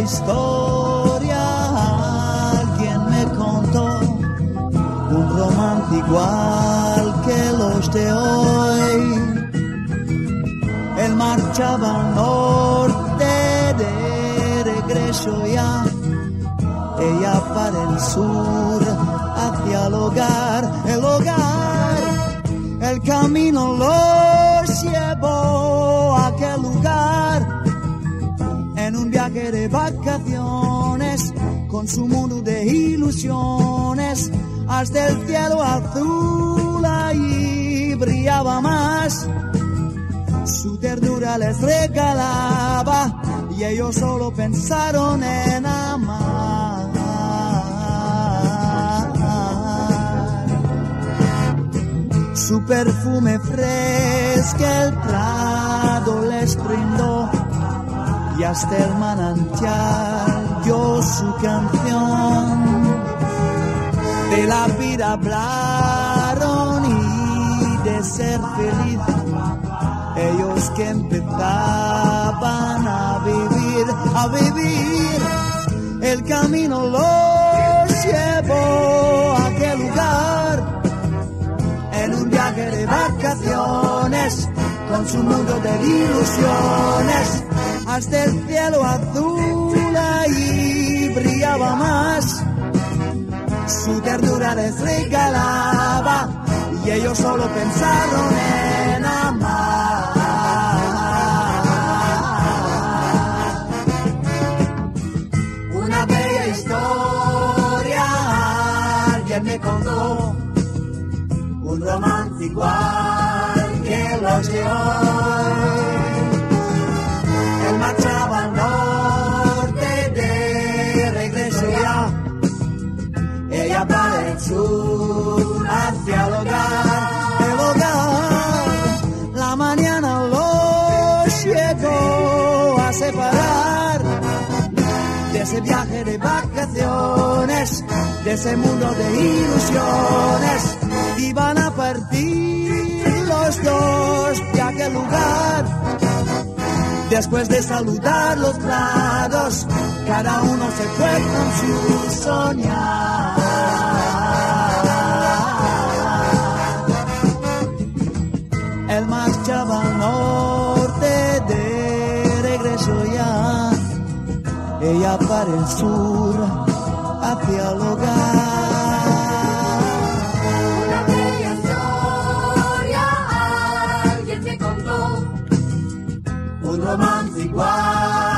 historia alguien me contó, un romance igual que los de hoy. Él marchaba al norte de regreso ya, ella para el sur, hacia el hogar, el hogar, el camino los de vacaciones, con su mundo de ilusiones, hasta el cielo azul allí brillaba más. Su ternura les regalaba y ellos solo pensaron en amar. Su perfume fresco el prado les brindó y hasta el manantial dio su canción. De la vida hablaron y de ser feliz. Ellos que empezaban a vivir, a vivir, el camino los llevó a aquel lugar en un viaje de vacaciones con su mundo de ilusiones hasta el cielo azul ahí brillaba más. Su ternura les regalaba y ellos solo pensaron en amar. Una bella historia alguien me contó, un romance igual que los de sur, hacia el hogar, el hogar, la mañana los llegó a separar de ese viaje de vacaciones, de ese mundo de ilusiones, iban a partir los dos de aquel lugar. Después de saludar los prados, cada uno se fue con su soñar. Ella para el sur, hacia el hogar. Una bella historia alguien me contó. Un romance igual